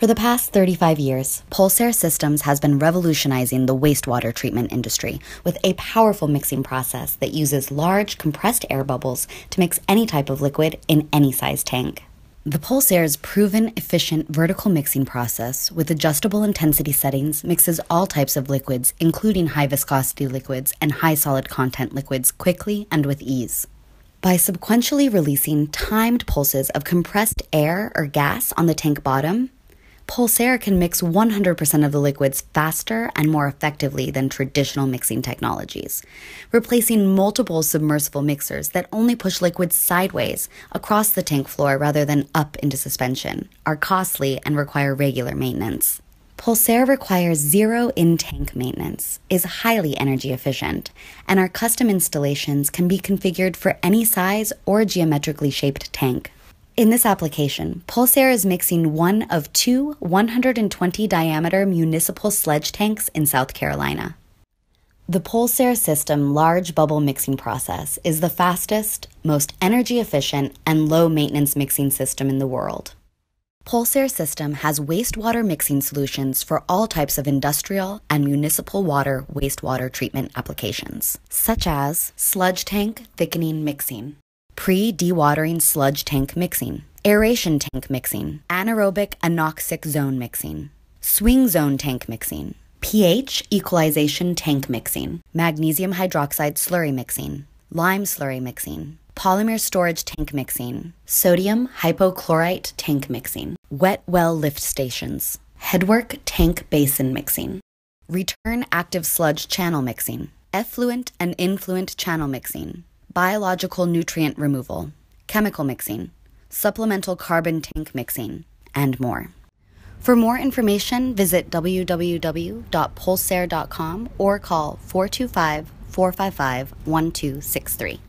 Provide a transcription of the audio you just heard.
For the past 35 years, Pulsair Systems has been revolutionizing the wastewater treatment industry with a powerful mixing process that uses large compressed air bubbles to mix any type of liquid in any size tank. The Pulsair's proven efficient vertical mixing process with adjustable intensity settings mixes all types of liquids, including high viscosity liquids and high solid content liquids, quickly and with ease. By sequentially releasing timed pulses of compressed air or gas on the tank bottom, Pulsair can mix 100% of the liquids faster and more effectively than traditional mixing technologies, replacing multiple submersible mixers that only push liquids sideways across the tank floor rather than up into suspension, are costly and require regular maintenance. Pulsair requires zero in tank maintenance, is highly energy efficient, and our custom installations can be configured for any size or geometrically shaped tank. In this application, Pulsair is mixing one of two 120 diameter municipal sludge tanks in South Carolina. The Pulsair system large bubble mixing process is the fastest, most energy efficient, and low maintenance mixing system in the world. Pulsair system has wastewater mixing solutions for all types of industrial and municipal water wastewater treatment applications, such as sludge tank thickening mixing, pre dewatering sludge tank mixing, aeration tank mixing, anaerobic anoxic zone mixing, swing zone tank mixing, pH equalization tank mixing, magnesium hydroxide slurry mixing, lime slurry mixing, polymer storage tank mixing, sodium hypochlorite tank mixing, wet well lift stations, headwork tank basin mixing, return active sludge channel mixing, effluent and influent channel mixing, biological nutrient removal, chemical mixing, supplemental carbon tank mixing, and more. For more information, visit www.pulsair.com or call 425 455 1263.